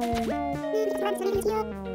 いいですか?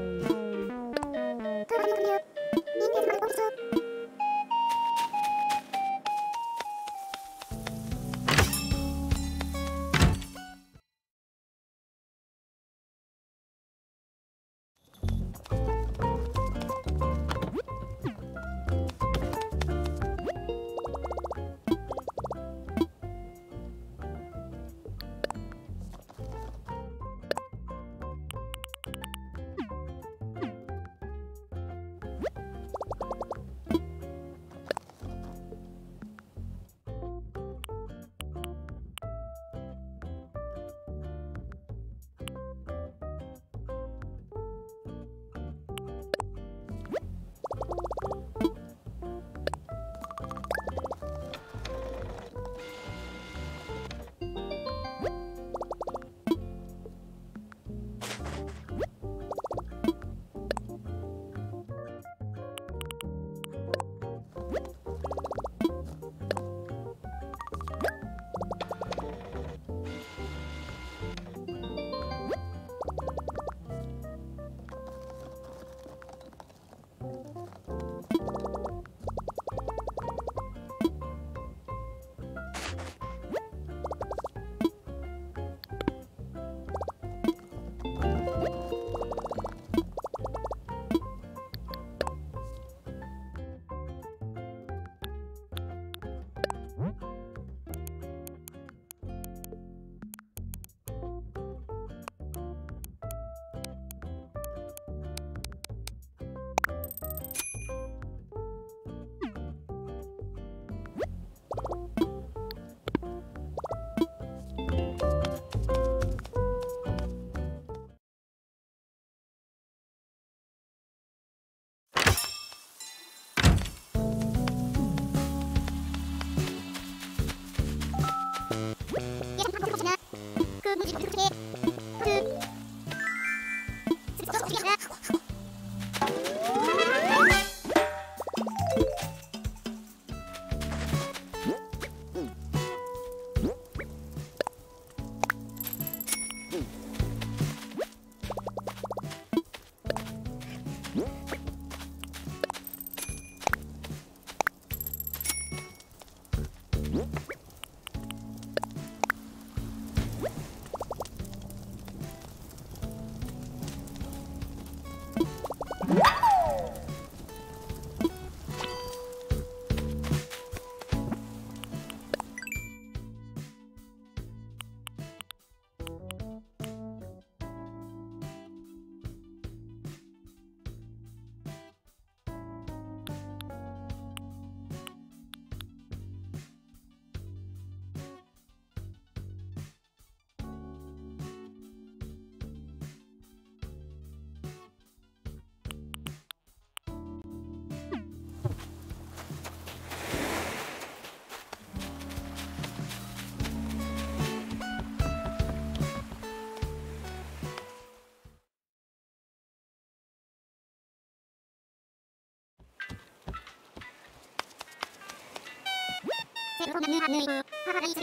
セロナムアヌイブ、ハハイ。自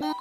分、